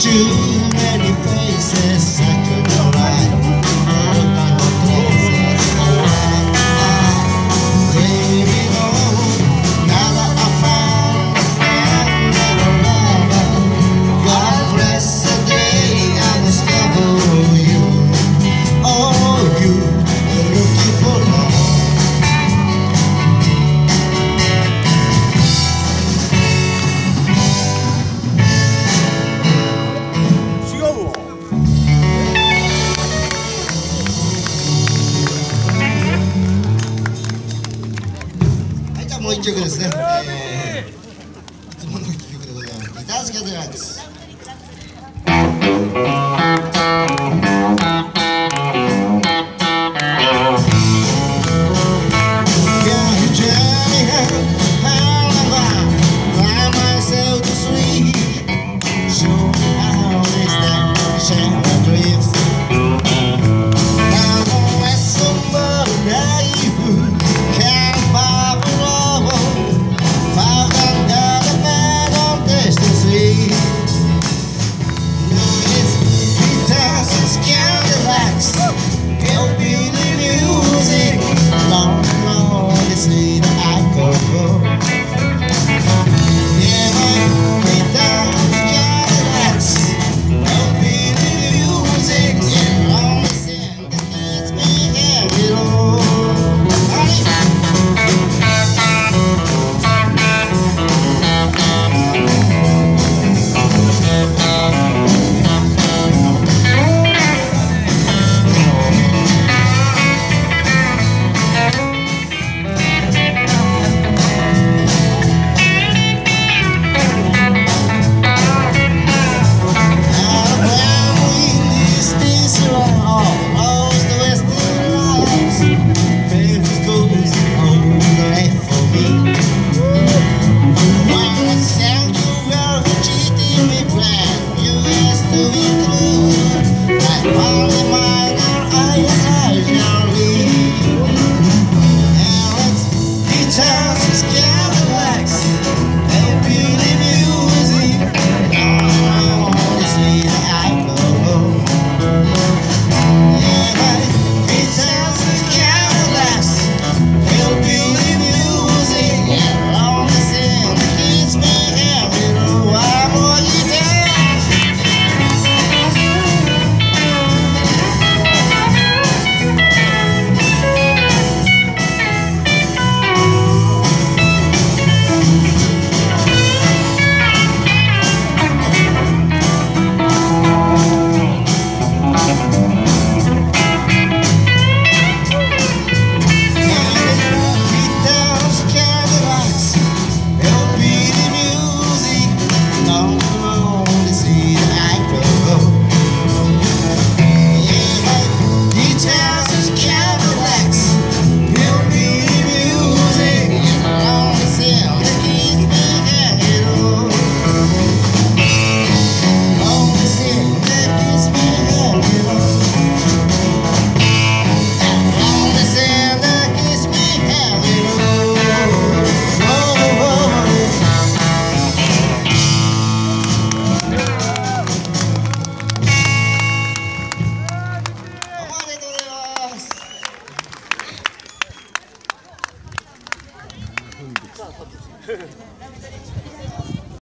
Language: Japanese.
too many faces 曲ですね、えー、いつもの一曲でございます。ギターズ・キャデラックス